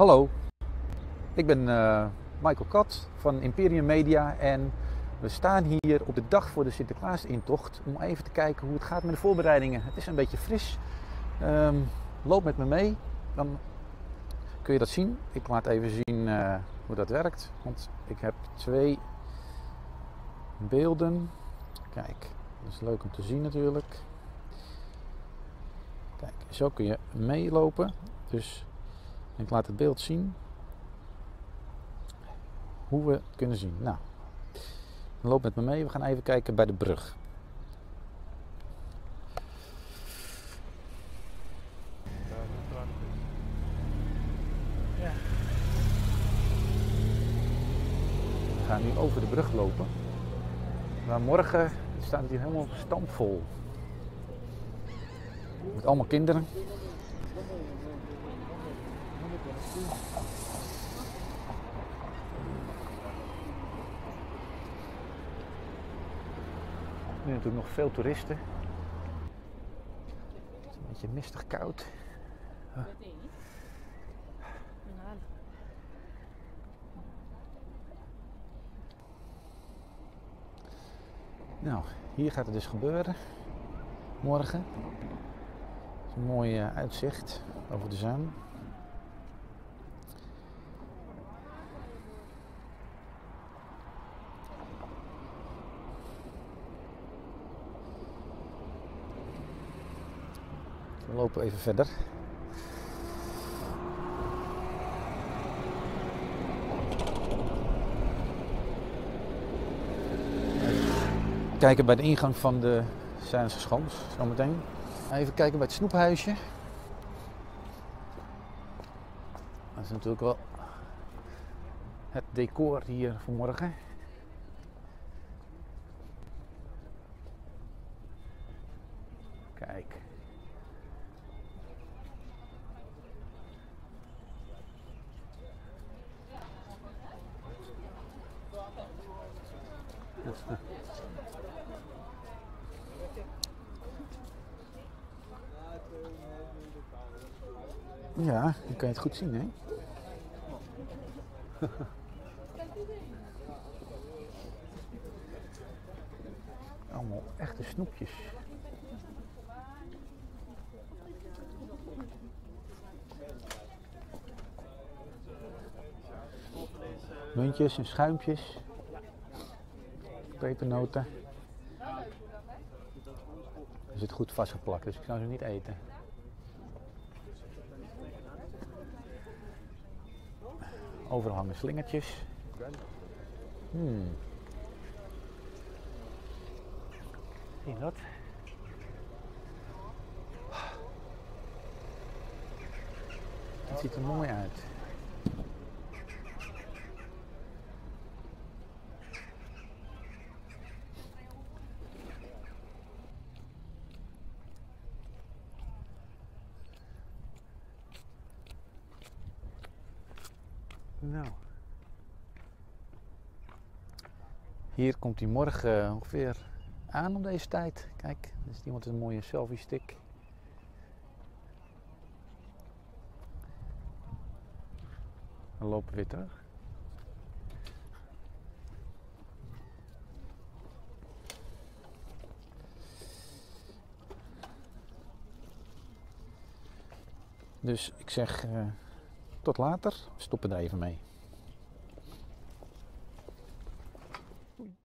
Hallo, ik ben uh, Michael Kat van Imperium Media en we staan hier op de dag voor de Sinterklaas-intocht om even te kijken hoe het gaat met de voorbereidingen. Het is een beetje fris. Um, loop met me mee, dan kun je dat zien. Ik laat even zien uh, hoe dat werkt, want ik heb twee beelden. Kijk, dat is leuk om te zien natuurlijk. Kijk, zo kun je meelopen. Dus ik laat het beeld zien hoe we kunnen zien. Nou, loop met me mee. We gaan even kijken bij de brug. We gaan nu over de brug lopen. Maar morgen staat het hier helemaal stampvol. Met allemaal kinderen. Nu natuurlijk nog veel toeristen. Het is een beetje mistig koud. Huh. Nou, hier gaat het dus gebeuren. Morgen. Het is een mooi uh, uitzicht over de zon. We lopen even verder. Kijken bij de ingang van de Zijnse Schans, zometeen. Even kijken bij het snoephuisje. Dat is natuurlijk wel het decor hier vanmorgen. Kijk. Ja, dan kan je het goed zien, hè? Allemaal echte snoepjes. Muntjes en schuimpjes. Pepernoten. Er zit goed vastgeplakt, dus ik zou ze niet eten. Overal hangen slingertjes. Hmm. Zie je dat? Het ziet er mooi uit. Nou. Hier komt hij morgen ongeveer aan om deze tijd. Kijk, er is iemand een mooie selfie stick. Dan lopen we weer terug. Dus ik zeg uh, tot later. We stoppen er even mee.